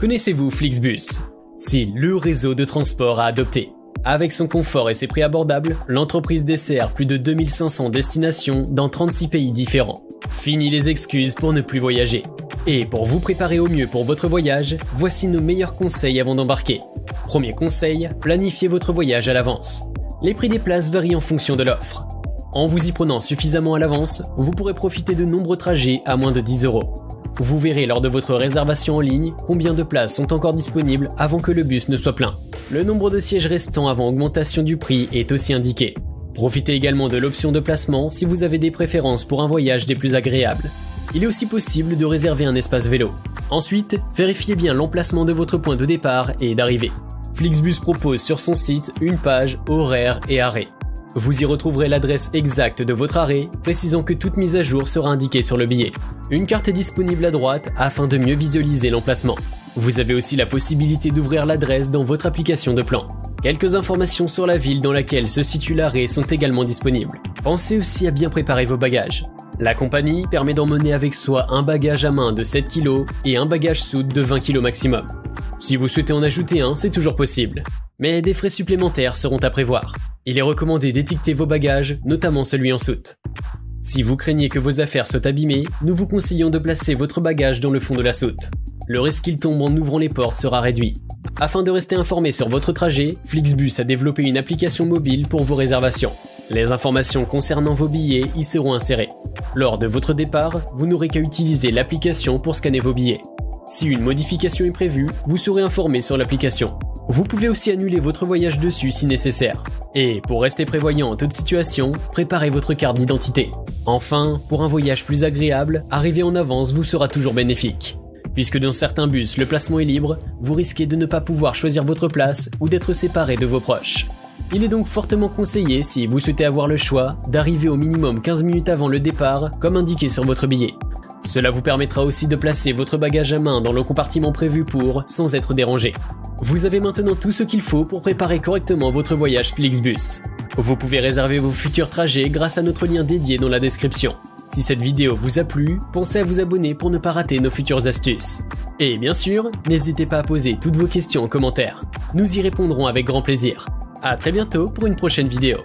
Connaissez-vous Flixbus? C'est le réseau de transport à adopter. Avec son confort et ses prix abordables, l'entreprise dessert plus de 2500 destinations dans 36 pays différents. Fini les excuses pour ne plus voyager. Et pour vous préparer au mieux pour votre voyage, voici nos meilleurs conseils avant d'embarquer. Premier conseil, planifiez votre voyage à l'avance. Les prix des places varient en fonction de l'offre. En vous y prenant suffisamment à l'avance, vous pourrez profiter de nombreux trajets à moins de 10 euros. Vous verrez lors de votre réservation en ligne combien de places sont encore disponibles avant que le bus ne soit plein. Le nombre de sièges restants avant augmentation du prix est aussi indiqué. Profitez également de l'option de placement si vous avez des préférences pour un voyage des plus agréables. Il est aussi possible de réserver un espace vélo. Ensuite, vérifiez bien l'emplacement de votre point de départ et d'arrivée. Flixbus propose sur son site une page horaire et arrêt. Vous y retrouverez l'adresse exacte de votre arrêt, précisant que toute mise à jour sera indiquée sur le billet. Une carte est disponible à droite afin de mieux visualiser l'emplacement. Vous avez aussi la possibilité d'ouvrir l'adresse dans votre application de plan. Quelques informations sur la ville dans laquelle se situe l'arrêt sont également disponibles. Pensez aussi à bien préparer vos bagages. La compagnie permet d'emmener avec soi un bagage à main de 7 kg et un bagage soude de 20 kg maximum. Si vous souhaitez en ajouter un, c'est toujours possible. Mais des frais supplémentaires seront à prévoir. Il est recommandé d'étiqueter vos bagages, notamment celui en soute. Si vous craignez que vos affaires soient abîmées, nous vous conseillons de placer votre bagage dans le fond de la soute. Le risque qu'il tombe en ouvrant les portes sera réduit. Afin de rester informé sur votre trajet, Flixbus a développé une application mobile pour vos réservations. Les informations concernant vos billets y seront insérées. Lors de votre départ, vous n'aurez qu'à utiliser l'application pour scanner vos billets. Si une modification est prévue, vous serez informé sur l'application. Vous pouvez aussi annuler votre voyage dessus si nécessaire. Et pour rester prévoyant en toute situation, préparez votre carte d'identité. Enfin, pour un voyage plus agréable, arriver en avance vous sera toujours bénéfique. Puisque dans certains bus le placement est libre, vous risquez de ne pas pouvoir choisir votre place ou d'être séparé de vos proches. Il est donc fortement conseillé, si vous souhaitez avoir le choix, d'arriver au minimum 15 minutes avant le départ, comme indiqué sur votre billet. Cela vous permettra aussi de placer votre bagage à main dans le compartiment prévu pour, sans être dérangé. Vous avez maintenant tout ce qu'il faut pour préparer correctement votre voyage Flixbus. Vous pouvez réserver vos futurs trajets grâce à notre lien dédié dans la description. Si cette vidéo vous a plu, pensez à vous abonner pour ne pas rater nos futures astuces. Et bien sûr, n'hésitez pas à poser toutes vos questions en commentaire. Nous y répondrons avec grand plaisir. A très bientôt pour une prochaine vidéo.